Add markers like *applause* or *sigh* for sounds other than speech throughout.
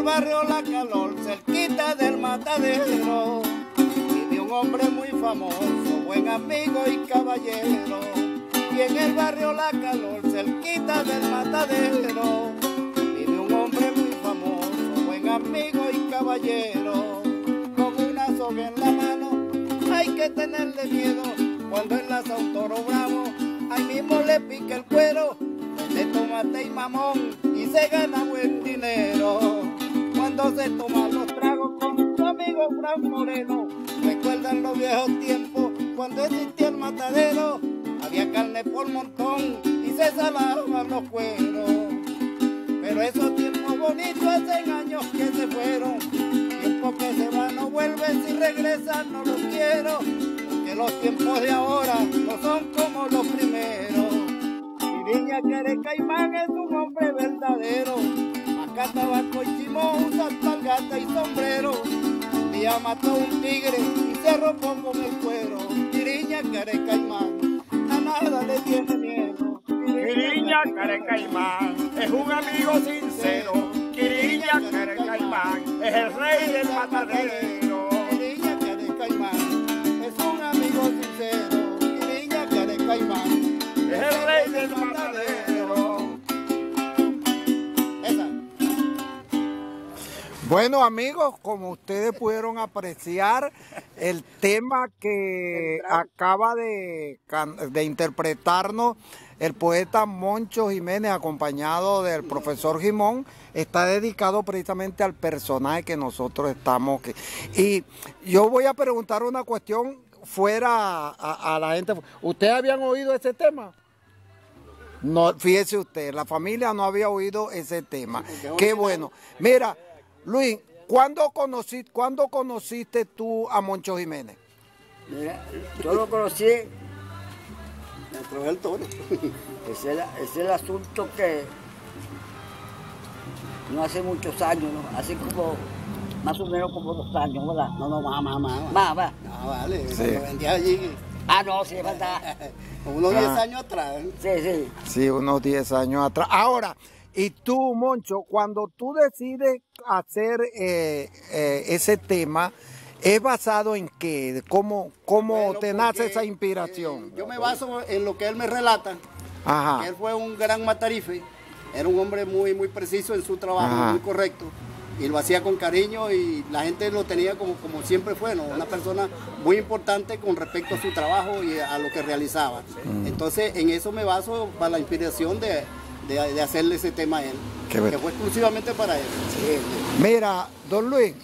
el barrio La Calor, cerquita del matadero, vive un hombre muy famoso, buen amigo y caballero. Y en el barrio La Calor, cerquita del matadero, vive un hombre muy famoso, buen amigo y caballero. Con una soga en la mano, hay que tenerle miedo cuando enlaza un toro bravo, ahí mismo le pica el cuero de tomate y mamón y se gana buen dinero. Se toman los tragos con tu amigo Fran Moreno, recuerdan los viejos tiempos cuando existía el matadero, había carne por montón y se salaban los cueros. Pero esos tiempos bonitos hacen años que se fueron, tiempos que se van no vuelven, si regresan no los quiero, porque los tiempos de ahora no son como los primeros. Niña quiere caimán es un hombre verdadero. Acá tabaco y chimón, alpargata y sombrero. Un día mató un tigre y se rompió con el cuero. Quiriña quiere caimán, a nada le tiene miedo. Quiriña quiere caimán, es un amigo sincero. Quiriña quiere caimán, es el rey del matadero. Bueno amigos, como ustedes pudieron apreciar, el tema que acaba de, interpretarnos el poeta Moncho Jiménez, acompañado del profesor Jimón, está dedicado precisamente al personaje que nosotros estamos. que- Y yo voy a preguntar una cuestión fuera a, a la gente. ¿Ustedes habían oído ese tema? No, fíjese usted, la familia no había oído ese tema. Qué bueno. Mira, Luis, ¿cuándo, conocí, ¿cuándo conociste tú a Moncho Jiménez? Mira, yo lo conocí, Dentro del toro. *laughs* es el, es el asunto que no hace muchos años, ¿no? hace como, más o menos como dos años, ¿verdad? No, no, más, más, más. Más, más. No, vale, Sí. cuando vendía allí, Ah, no, sí, es verdad. como *laughs* unos 10 Ah. años atrás. ¿eh? Sí, sí. Sí, unos 10 años atrás. Ahora, y tú, Moncho, cuando tú decides hacer eh, eh, ese tema, ¿es basado en qué? ¿Cómo, cómo Bueno, te nace esa inspiración? eh, yo me baso en lo que él me relata. Ajá. Él fue un gran matarife, era un hombre muy, muy preciso en su trabajo, Ajá. muy correcto. Y lo hacía con cariño y la gente lo tenía como, como siempre fue, ¿no? una persona muy importante con respecto a su trabajo y a lo que realizaba. Mm. Entonces, en eso me baso para la inspiración de, de- de hacerle ese tema a él, Qué que fue exclusivamente para él. Mira, don Luis,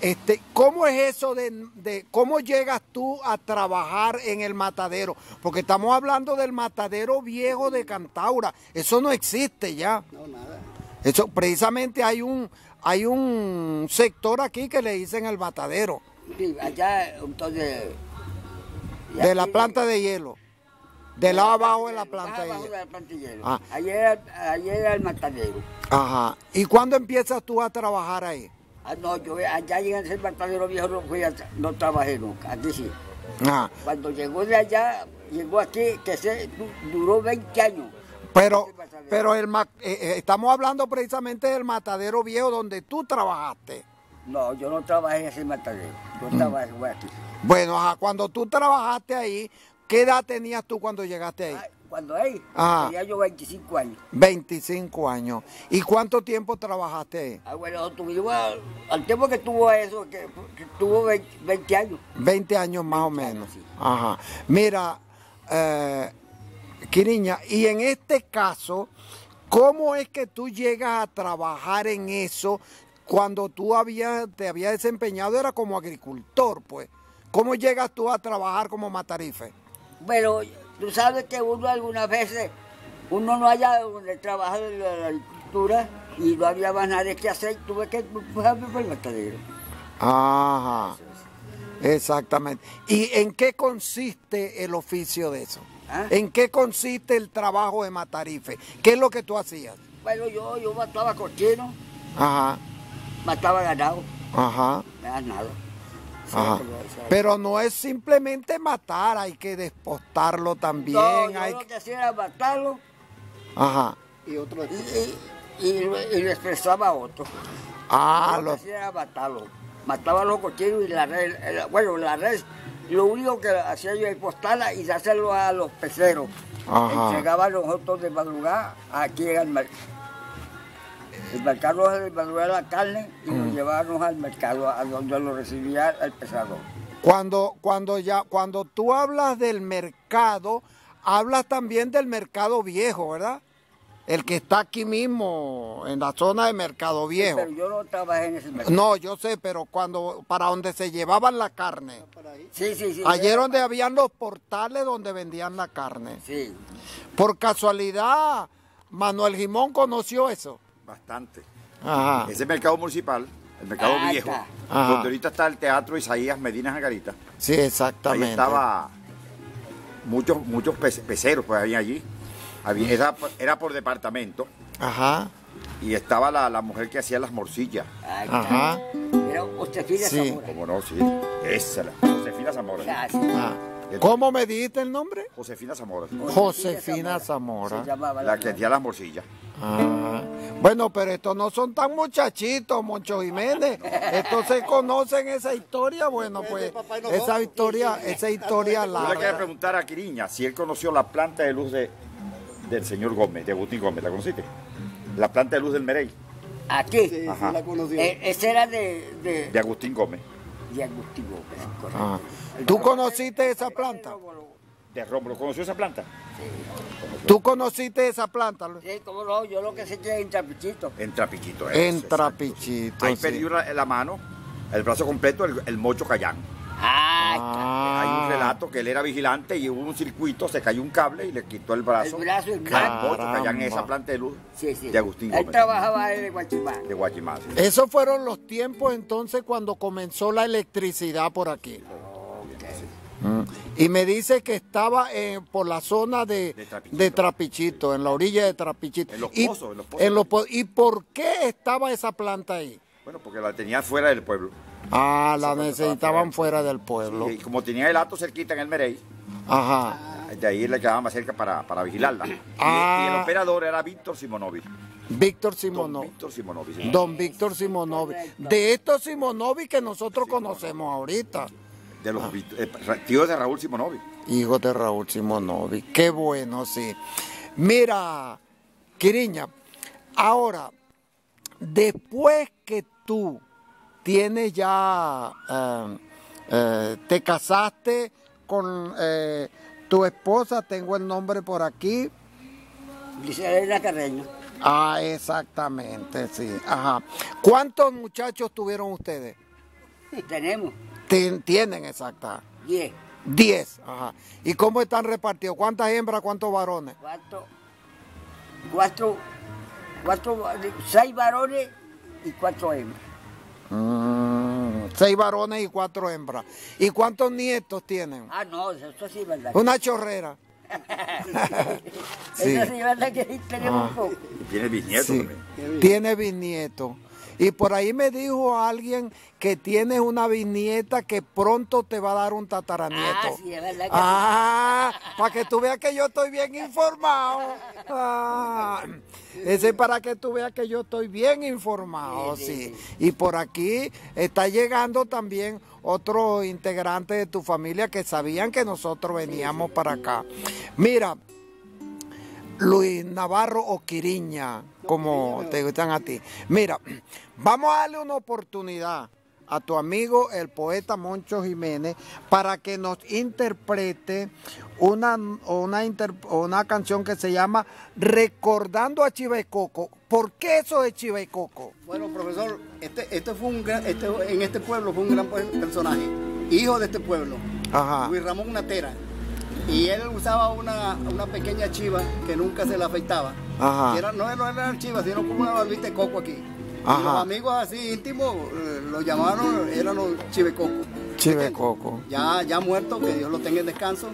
este, ¿cómo es eso de, de- cómo llegas tú a trabajar en el matadero? Porque estamos hablando del matadero viejo de Cantaura. Eso no existe ya. No, nada. Eso, precisamente hay un, hay un sector aquí que le dicen el matadero, Sí, allá, entonces... de la planta de hielo. Del lado abajo de la planta de abajo de la de hielo. Ah. Allí era, allí era el matadero. Ajá. ¿Y cuándo empiezas tú a trabajar ahí? Ah, no, yo allá llegué a ser matadero viejo, no, fui a tra- no trabajé nunca, aquí sí. Ajá. Cuando llegó de allá, llegó aquí, que se du- duró 20 años. Pero, pero el, eh, eh, estamos hablando precisamente del matadero viejo donde tú trabajaste. No, yo no trabajé en ese matadero. Yo trabajé fue aquí. Bueno, ajá, cuando tú trabajaste ahí, ¿qué edad tenías tú cuando llegaste ahí? Cuando ahí, Ah. tenía yo 25 años. 25 años. ¿Y cuánto tiempo trabajaste ahí? Ah, bueno, al tiempo que tuvo eso, que, que tuvo 20, 20 años. 20 años más o 20 menos. años, sí. Ajá. Mira, eh, Quiriña, y en este caso, ¿cómo es que tú llegas a trabajar en eso cuando tú habías, te habías desempeñado, era como agricultor, pues? ¿Cómo llegas tú a trabajar como matarife? Pero tú sabes que uno algunas veces, uno no haya donde trabaja en la, agricultura y no había más nada que hacer, tuve que empujarme por el matadero. Ajá. Exactamente. ¿Y en qué consiste el oficio de eso? ¿Ah? ¿En qué consiste el trabajo de matarife? ¿Qué es lo que tú hacías? Bueno, yo, yo mataba cochinos, Ajá, mataba ganado, ajá, nada. Ajá. Pero- no es simplemente matar, hay que despostarlo también. No, yo hay lo que- hacía era matarlo Ajá, Y otro y, y- y, lo- y lo expresaba a otro. Ah, lo lo- que hacía era matarlo. Mataba a los cochinos y la red, eh, bueno, la red, lo único que hacía yo es postarla y dárselo a los peceros. Ajá. Entregaba nosotros de madrugada aquí en el mercado. El mercado de madrugada la carne y Mm. lo llevábamos al mercado, a donde lo recibía el pesador. Cuando, cuando, ya, cuando tú hablas del mercado, hablas también del mercado viejo, ¿verdad? El que está aquí mismo, en la zona de Mercado Viejo. Pero yo no trabajé en ese mercado. No, yo sé, pero cuando para donde se llevaban la carne. Sí, sí, sí. Ayer donde habían los portales donde vendían la carne. Sí. Por casualidad, Manuel Jimón conoció eso. Bastante. Ajá. Ese mercado municipal, el mercado Ah, viejo. Ajá. donde ahorita está el teatro Isaías Medina Jagarita. Sí, Ahí exactamente. estaba muchos, muchos pece- peceros, pues había allí. Había, era, era por departamento Ajá. y estaba la, la mujer que hacía las morcillas. Ahí Ajá. Era Josefina Sí. Zamora. ¿Cómo no? Sí. Esa, Josefina Zamora. Ah, sí. Ah. ¿Cómo me dijiste el nombre? Josefina Zamora. Josefina Zamora. La que hacía las morcillas. Ah, Bueno, pero estos no son tan muchachitos, Moncho Jiménez. *laughs* Estos se conocen esa historia. Bueno, pues esa historia, esa historia Yo le quería larga. preguntar a Quiriña si él conoció la planta de luz de, del señor Gómez, de Agustín Gómez. ¿La conociste? La planta de luz del Merey, Aquí. Sí, Ajá. sí la conocí. Eh, ese era de, de, de Agustín Gómez. Agustín Gómez, correcto. Ah. ¿Tú conociste esa planta? De Rómulo. ¿Conoció esa planta? ¿Tú conociste esa planta? Sí, cómo no, yo lo que sé que es en Trapichito. En Trapichito. eso, En exacto. Trapichito. Ahí sí. perdió la, la mano, el brazo completo, el, el mocho Cayán. Ah, Ah. Hay un relato que él era vigilante y hubo un circuito, se cayó un cable y le quitó el brazo. El brazo, el al brazo. mocho Cayán en esa planta de luz sí, sí. de Agustín Él Gómez. trabajaba en Guachimán. De Guachimán. sí. Esos fueron los tiempos entonces cuando comenzó la electricidad por aquí. Mm. Y me dice que estaba eh, por la zona de, De Trapichito. de Trapichito, en la orilla de Trapichito. En los y, pozos, en los pozos. en los po- ¿Y por qué estaba esa planta ahí? Bueno, porque la tenía fuera del pueblo. Ah, la necesitaban fuera del pueblo. Y como tenía el acto cerquita en el Merey, Ajá. de ahí le quedaba más cerca para, para vigilarla. Y, Ah. y el operador era Víctor Simonovi. Víctor Don Simonovi. Víctor Simonovi. sí. Don Víctor Simonovi. De estos Simonovi que nosotros conocemos ahorita. De los eh, tíos de Raúl Simonovi. Hijo de Raúl Simonovi. Qué bueno, sí. Mira, Quiriña, ahora, después que tú tienes ya, eh, eh, te casaste con eh, tu esposa, tengo el nombre por aquí. Elena Carreño. Ah, exactamente, sí. Ajá. ¿Cuántos muchachos tuvieron ustedes? Tenemos Ten- tienen exacta. 10. Diez. Ajá. ¿Y cómo están repartidos? ¿Cuántas hembras, cuántos varones? Cuatro, cuatro, cuatro, seis varones y cuatro hembras. Mm, seis varones y cuatro hembras. ¿Y cuántos nietos tienen? Ah, no, eso sí es verdad. Una chorrera. *laughs* sí. Eso sí es verdad que sí tenemos un poco. Tiene bisnietos Sí. también. Tiene bisnieto. Y por ahí me dijo alguien que tienes una bisnieta que pronto te va a dar un tataranieto. Ah, sí, es verdad que Ah, para que tú veas que yo estoy bien informado. Ah, ese es para que tú veas que yo estoy bien informado, Sí, sí. Y por aquí está llegando también otro integrante de tu familia que sabían que nosotros veníamos para acá. Mira, Luis Navarro o Quiriña, como te gustan a ti. Mira, vamos a darle una oportunidad a tu amigo el poeta Moncho Jiménez para que nos interprete una, una, inter- una canción que se llama Recordando a Chiva y Coco. ¿Por qué eso es Chiva y Coco? Bueno, profesor, este, este fue un gran, este, en este pueblo fue un gran personaje, hijo de este pueblo, Ajá. Luis Ramón Natera. Y él usaba una, una pequeña chiva que nunca se la afeitaba. Ajá. Era- no, no era chiva, sino como una barbita de coco aquí. Ajá. Y los amigos así íntimos eh, lo llamaron, eran los chivecoco. Chiva y Coco. Ya, ya muerto, que Dios lo tenga en descanso.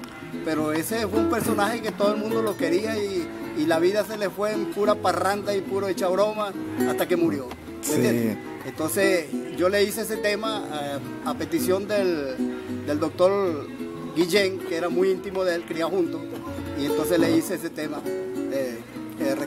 Pero ese fue un personaje que todo el mundo lo quería y, y la vida se le fue en pura parranda y puro hecha broma hasta que murió. ¿me Sí. Entonces yo le hice ese tema eh, a petición del, del doctor Guillén, que era muy íntimo de él, cría juntos. Y entonces le hice ese tema. eh,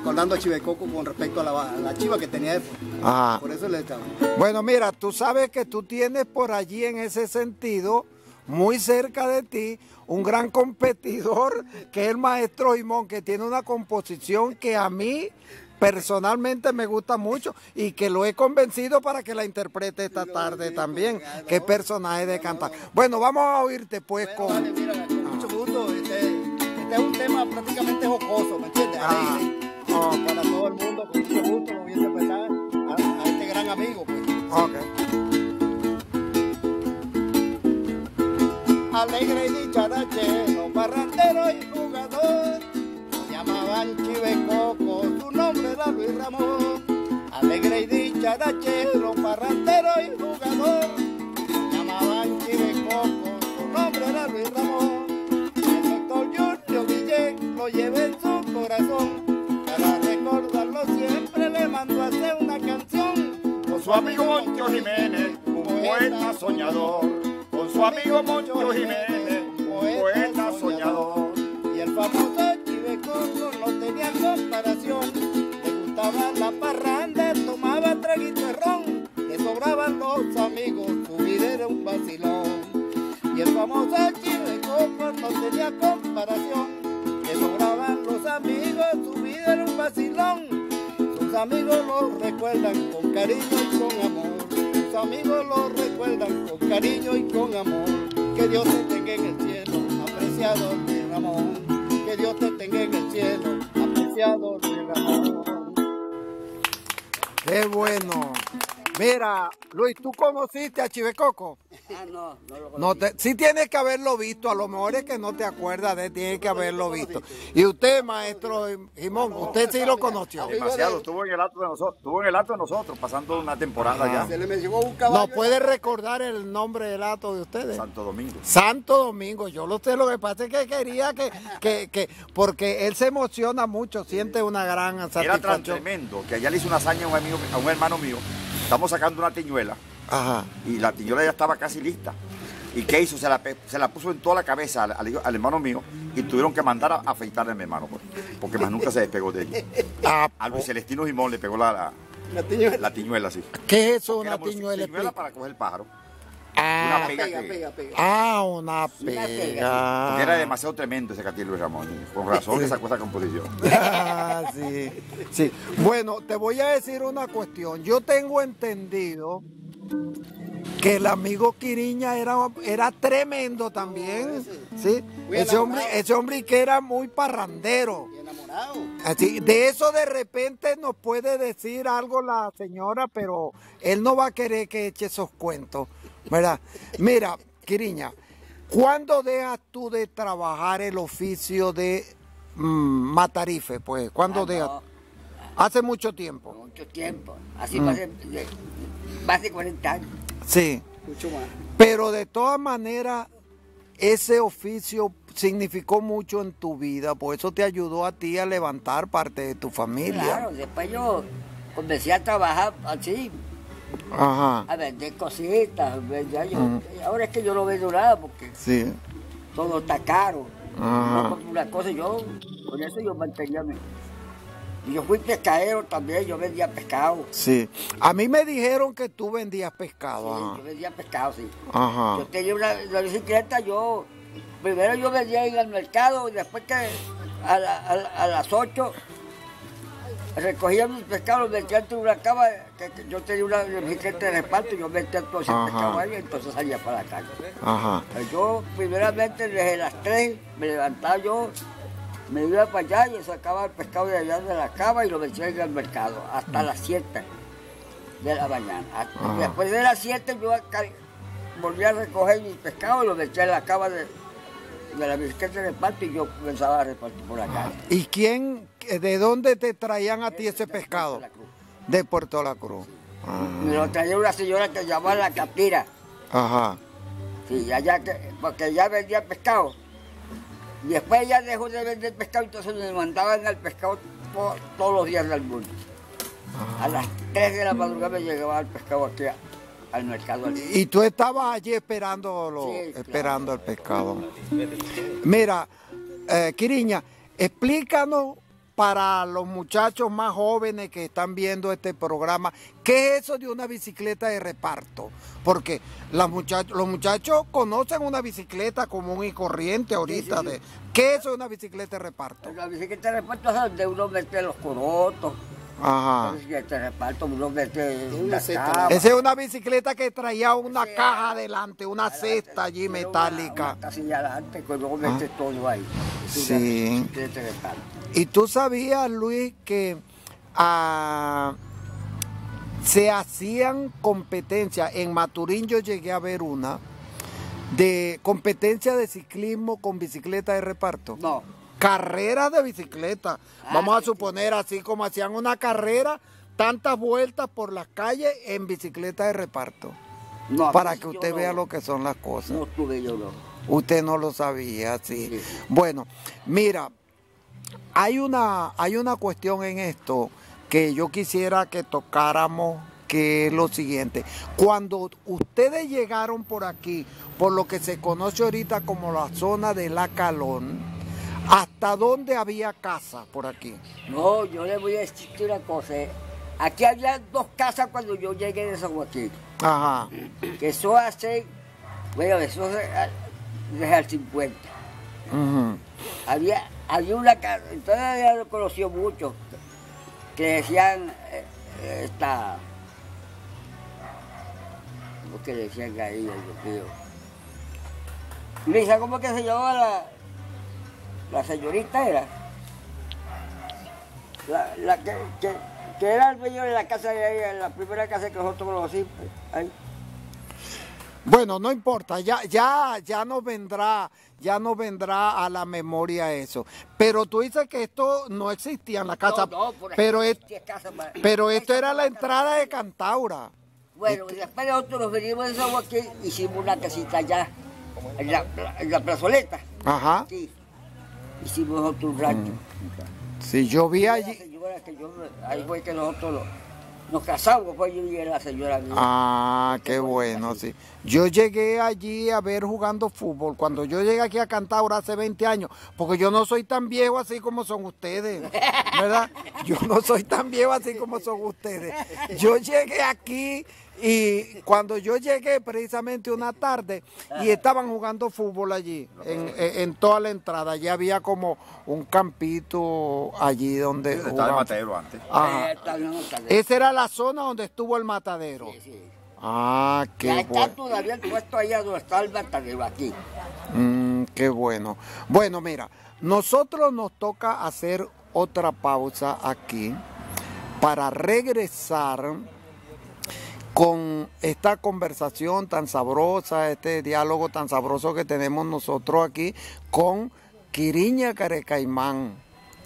recordando a Chivecoco con respecto a la, a la chiva que tenía. Ajá. Por eso le estaba. Bueno, mira, tú sabes que tú tienes por allí en ese sentido, muy cerca de ti, un gran *laughs* competidor que es el maestro Jimón, que tiene una composición que a mí personalmente me gusta mucho y que lo he convencido para que la interprete esta tarde también. Qué personaje de cantar. Bueno, vamos a oírte pues Bueno, vale, con... mira, con mucho gusto. Este, este es un tema prácticamente jocoso, ¿me entiendes? Ah, Ok. Para todo el mundo, con mucho gusto lo voy a interpretar a, a este gran amigo. Pues. Ok. Alegre y dicharachero, parrandero y jugador. Lo llamaban Chivecoco, su nombre era Luis Ramón. Alegre y dicharachero, parrandero y jugador. Lo llamaban Chivecoco, su nombre era Luis Ramón. El doctor Giorgio Guillén lo lleva en su corazón. A hacer una canción. Con su amigo Moncho Jiménez, un poeta soñador. Con su amigo Moncho Jiménez, recuerdan con cariño y con amor. Sus amigos lo recuerdan con cariño y con amor. Que Dios te tenga en el cielo, apreciado Luis Ramón. Que Dios te tenga en el cielo, apreciado Luis Ramón. Qué bueno. Mira, Luis, ¿tú conociste a Chivecoco? Ah, no, no lo No te, sí tienes que haberlo visto, a lo mejor es que no te acuerdas de él, tienes que haberlo visto. Y usted, maestro Jimón, usted sí lo conoció. Demasiado, estuvo en el acto de nosotros, estuvo en el acto de nosotros, pasando una temporada Ah. ya. Se le mencionó un caballo. ¿No puede recordar el nombre del acto de ustedes? Santo Domingo. Santo Domingo, yo lo sé, lo que pasa es que quería que, que, que porque él se emociona mucho, siente una gran Era tan satisfacción. tremendo que allá le hizo una hazaña a un, amigo, a un hermano mío. Estamos sacando una tiñuela Ajá. y la tiñuela ya estaba casi lista. ¿Y qué hizo? Se la, se la puso en toda la cabeza al, al hijo- al hermano mío y tuvieron que mandar a, a afeitarle a mi hermano, pues, porque más nunca se despegó de él. *laughs* Ah, A Luis Celestino Jimón le pegó la, la, La tiñuela. la tiñuela así. ¿Qué es eso, una tiñuela? tiñuela para coger pájaro. Ah, Una pega Pega, que- pega, pega. ah, una pega. era demasiado tremendo ese Catil Luis Ramón. Con razón esa composición. *laughs* Ah, sí, sí. Bueno, te voy a decir una cuestión. Yo tengo entendido que el amigo Quiriña era, era tremendo también. Sí, Muy ese hombre, ese hombre que era muy parrandero. Y enamorado. Así, de eso de repente nos puede decir algo la señora, pero él no va a querer que eche esos cuentos, ¿verdad? Mira, Quiriña, ¿cuándo dejas tú de trabajar el oficio de mm, matarife? Pues, ¿cuándo Ah, dejas? no, Hace mucho tiempo. mucho tiempo. Así Mm. más, de, más de 40 años. Sí, Mucho más. pero de todas maneras, ese oficio significó mucho en tu vida, por eso te ayudó a ti a levantar parte de tu familia. Claro, después yo comencé a trabajar así, Ajá, a vender cositas. vendía yo-. Ahora es que yo no vendo nada porque sí. todo está caro. Ajá. No una cosa, yo con eso yo mantenía mi... Y yo fui pescadero también, yo vendía pescado. Sí. A mí me dijeron que tú vendías pescado. Sí, ajá. yo vendía pescado, sí. Ajá. Yo tenía una, una bicicleta, yo primero yo vendía en el mercado y después que a, la- a a las 8 recogía mis pescados, los metía en una cama, que, que yo tenía una bicicleta de reparto, yo metía todos esos pescados ahí entonces salía para la calle. Ajá. Yo primeramente desde las 3 me levantaba yo, me iba para allá y sacaba el pescado de allá de la cama y lo metía en el mercado hasta las 7 de la mañana. Hasta- Ajá. Después de las 7 yo volvía a recoger mis pescados y lo metía en la cama de, de la bicicleta de reparto y yo comenzaba a repartir por la calle. ¿Y quién, de dónde te traían a ti ese De pescado? la Cruz. De Puerto La Cruz. Ah, Me lo traía una señora que llamaba la Catira. Ajá. Sí, allá que, porque ya vendía pescado. Y después ella dejó de vender pescado, entonces me mandaban el pescado to- todos los días del mundo. A las 3 de la madrugada me llegaba el pescado aquí a- al mercado. Y tú estabas allí esperando, lo- Sí, claro. esperando el pescado. Mira, eh, Quiriña, explícanos para los muchachos más jóvenes que están viendo este programa, ¿qué es eso de una bicicleta de reparto? Porque las los muchachos conocen una bicicleta común y corriente ahorita. De, ¿Qué es eso de una bicicleta de reparto? La bicicleta de reparto es donde uno mete los corotos. Ajá. La bicicleta de reparto uno mete Una una cesta. cama. Esa es una bicicleta que traía una Sí, caja adelante, una cesta allí metálica. Una, una adelante, que luego mete todo ahí. Sí. Y tú sabías, Luis, que ah, se hacían competencias. En Maturín yo llegué a ver una de competencia de ciclismo con bicicleta de reparto. No, Carreras de bicicleta. Ah, Vamos a suponer así como hacían una carrera, tantas vueltas por las calles en bicicleta de reparto. no. Para que usted no- vea lo que son las cosas. No tuve yo, no. Usted no lo sabía, sí. Bueno, mira, hay una, hay una cuestión en esto que yo quisiera que tocáramos, que es lo siguiente. Cuando ustedes llegaron por aquí, por lo que se conoce ahorita como la zona de La Calón, ¿hasta dónde había casa por aquí? No, yo le voy a decir una cosa. eh. Aquí había dos casas cuando yo llegué de San Joaquín. Ajá. Que eso hace, bueno, eso hace, desde el 50. ujú. Había, había una casa, entonces ya lo conoció mucho, que decían, eh, esta, ¿cómo que decían ahí, Dios mío? Lisa, ¿cómo que se llamaba la, la señorita era? La, la que, que, que era el dueño de la casa de ahí, en la primera casa que nosotros conocimos, ahí. Bueno, no importa, ya, ya, ya no vendrá, ya no vendrá a la memoria eso. Pero tú dices que esto no existía en la casa, No, no, pero, es- casa pero esto era la entrada de Cantaura. Bueno, y después nosotros nos venimos de San Joaquín, hicimos una casita allá, en la, en la plazoleta. Ajá. Aquí. Hicimos otro rancho. Si yo vi allí. señora que yo, ahí fue que nosotros nos, nos casamos, fue yo y la señora mía. Ah, qué bueno, sí. Yo llegué allí a ver jugando fútbol. Cuando yo llegué aquí a Cantaura hace 20 años, porque yo no soy tan viejo así como son ustedes, ¿verdad? *laughs* Yo no soy tan viejo así como son ustedes. Yo llegué aquí y cuando yo llegué precisamente una tarde y estaban jugando fútbol allí, en, en- en toda la entrada, ya había como un campito allí donde Estaba el matadero antes. Ajá. Eh, está está bien. Esa era la zona donde estuvo el matadero. Sí, sí. Ah, Ya qué está bueno. todavía el puesto allá donde está el matadero aquí. Mm, qué bueno. Bueno, mira, nosotros nos toca hacer otra pausa aquí para regresar con esta conversación tan sabrosa, este diálogo tan sabroso que tenemos nosotros aquí con Quiriña Carecaimán,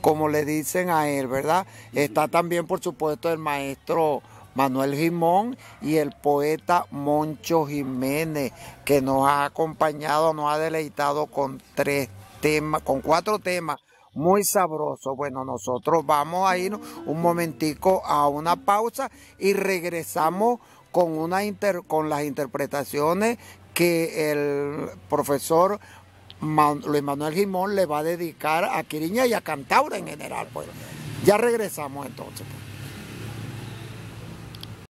como le dicen a él, ¿verdad? Está también, por supuesto, el maestro Manuel Jimón y el poeta Moncho Jiménez, que nos ha acompañado, nos ha deleitado con tres temas, con cuatro temas muy sabrosos. Bueno, nosotros vamos a ir un momentico a una pausa y regresamos con, una inter- con las interpretaciones que el profesor Luis Manuel Jimón le va a dedicar a Quiriña y a Cantaura en general. Pues. Ya regresamos entonces.